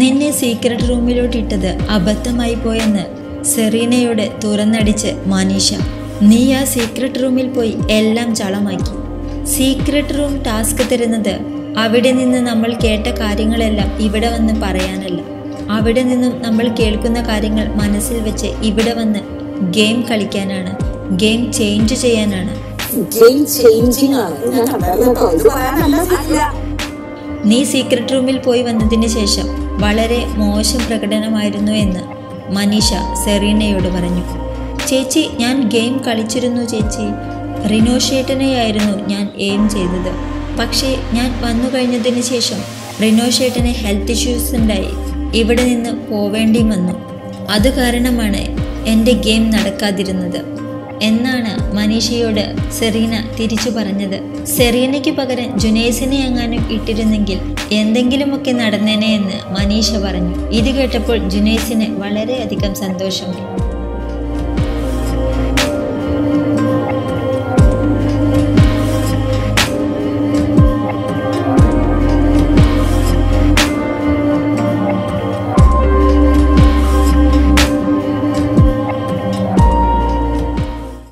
നിന്നെ സീക്രട്ട് റൂമിലോട്ട് ഇട്ടത് അബദ്ധമായി പോയെന്ന് സെറീനയോട് തുറന്നടിച്ച് മനീഷ. നീ ആ സീക്രട്ട് റൂമിൽ പോയി എല്ലാം ചളമാക്കി. സീക്രട്ട് റൂം ടാസ്ക് തരുന്നത് അവിടെ നിന്ന് നമ്മൾ കേട്ട കാര്യങ്ങളെല്ലാം ഇവിടെ വന്ന് പറയാനല്ല. അവിടെ നിന്നും നമ്മൾ കേൾക്കുന്ന കാര്യങ്ങൾ മനസ്സിൽ വെച്ച് ഇവിടെ വന്ന് ഗെയിം കളിക്കാനാണ് ഗെയിം ചേഞ്ച് ചെയ്യാനാണ്. ഗെയിം ചേഞ്ചിങ് ആണ്. ഞാൻ കണ്ടായിരുന്നു നീ സീക്രട്ട് റൂമിൽ പോയി വന്നതിന് ശേഷം വളരെ മോശം പ്രകടനമായിരുന്നു എന്ന് മനീഷ സെറീനയോട് പറഞ്ഞു. ചേച്ചി ഞാൻ ഗെയിം കളിച്ചിരുന്നു ചേച്ചി. റിനോഷേട്ടനെയായിരുന്നു ഞാൻ എയിം ചെയ്തത്. പക്ഷേ ഞാൻ വന്നു കഴിഞ്ഞതിന് ശേഷം റിനോഷേട്ടന് ഹെൽത്ത് ഇഷ്യൂസ് ഉണ്ടായി. ഇവിടെ നിന്ന് പോവേണ്ടി വന്നു. അത് കാരണമാണ് എന്റെ ഗെയിം നടക്കാതിരുന്നത്. എന്നാണ് മനീഷയോട് സെറീന തിരിച്ചു പറഞ്ഞത്. സെറീനയ്ക്ക് പകരം ജുനേസിനെ എങ്ങാനും ഇട്ടിരുന്നെങ്കിൽ എന്തെങ്കിലുമൊക്കെ നടന്നേനെ എന്ന് മനീഷ പറഞ്ഞു. ഇത് കേട്ടപ്പോൾ ജുനൈസിന് വളരെയധികം സന്തോഷമായി.